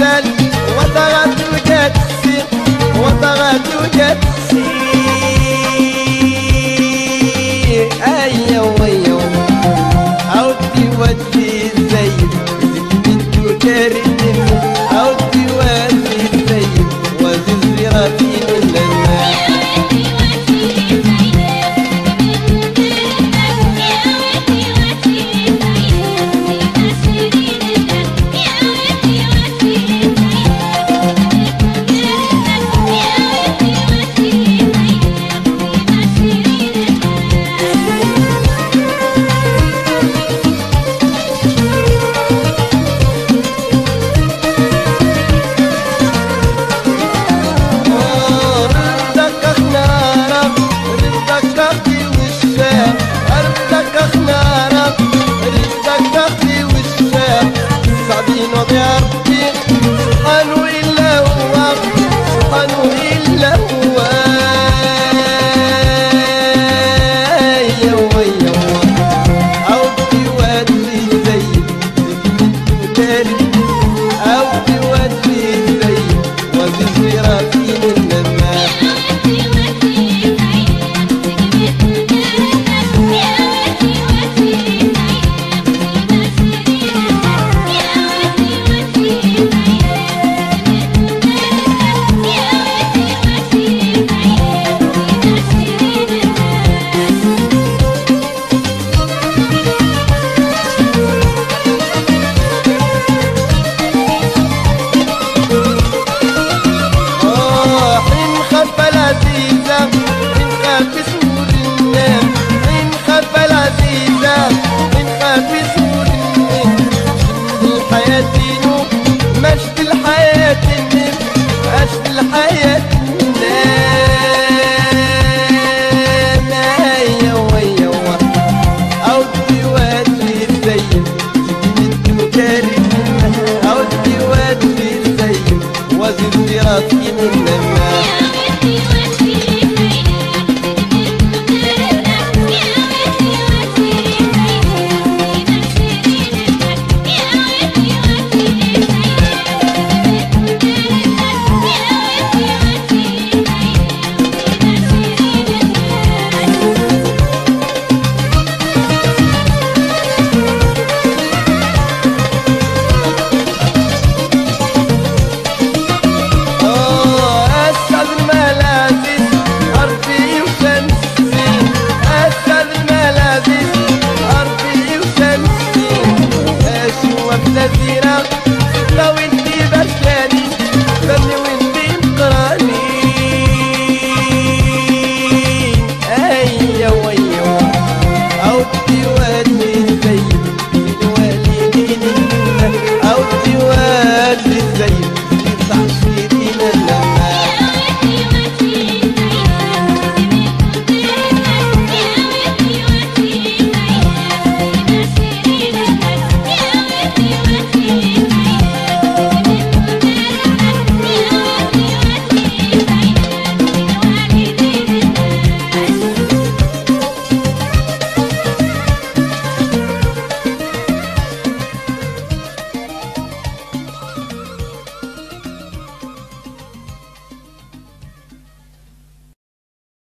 الجال وطغت وجات السين وطغت وجات السين أيوه أيوه أودي ودي lleno de arte.